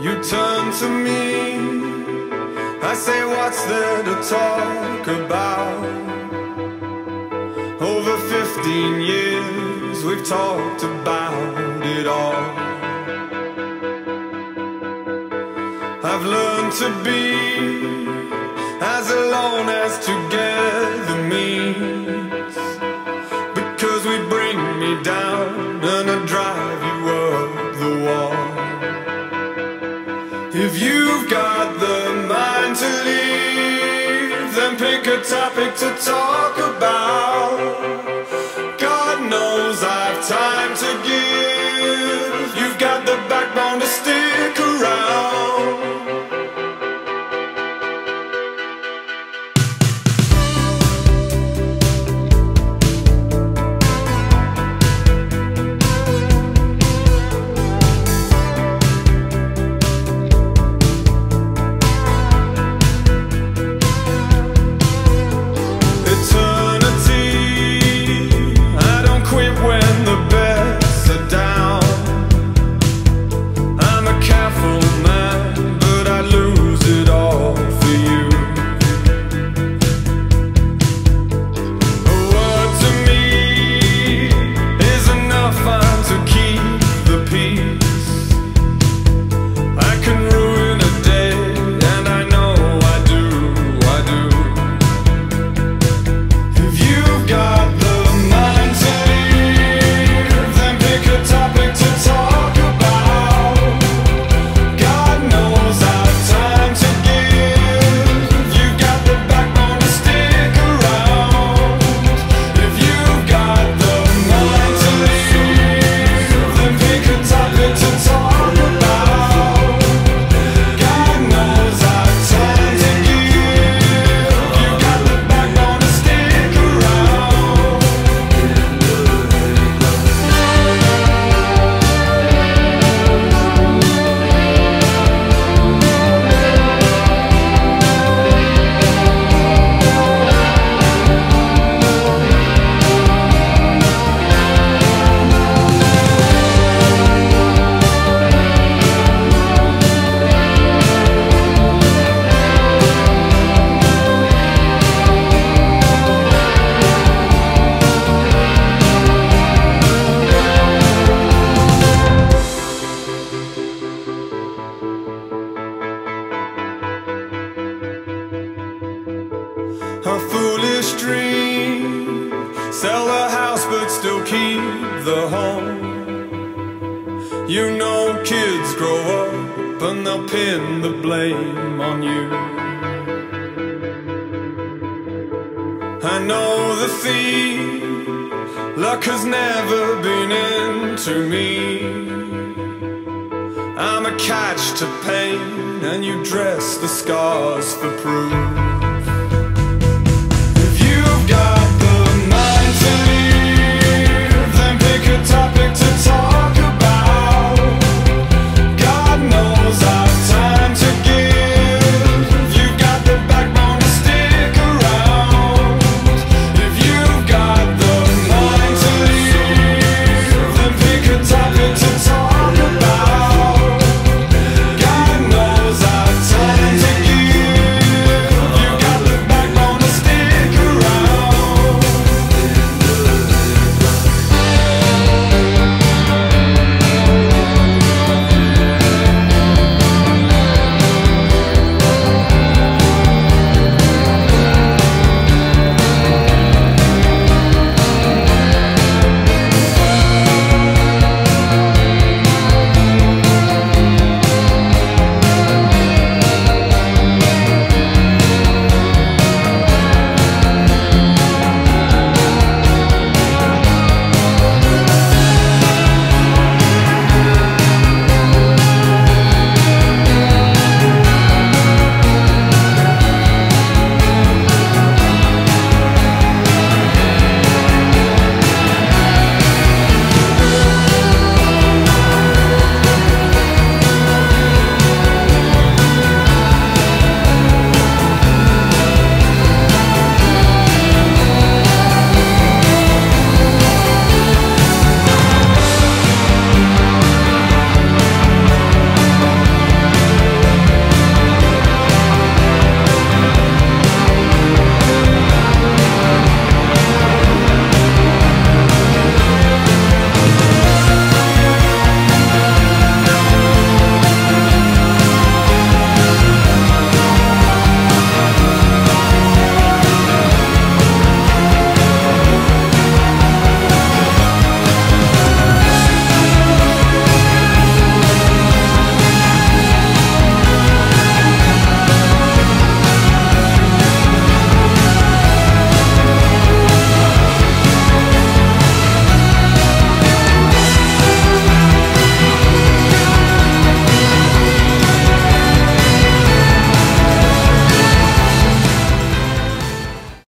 You turn to me. I say, what's there to talk about? Over 15 years, we've talked about it all. I've learned to be If you've got the mind to leave, then pick a topic to talk about. God knows I've time to give. A foolish dream. Sell the house but still keep the home. You know kids grow up and they'll pin the blame on you. I know the theme. Luck has never been into me. I'm a catch to pain, and you dress the scars for proof. You've